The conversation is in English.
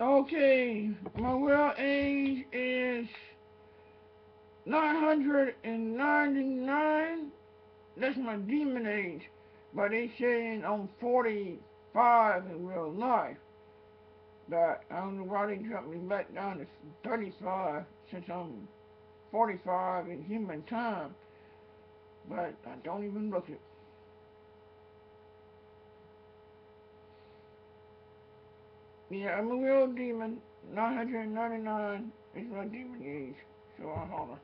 Okay, my real age is 999. That's my demon age. But they saying I'm 45 in real life. But I don't know why they dropped me back down to 35 since I'm 45 in human time. But I don't even look it. Yeah, I'm a real demon. 999 is my demon age. So I holler.